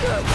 Good.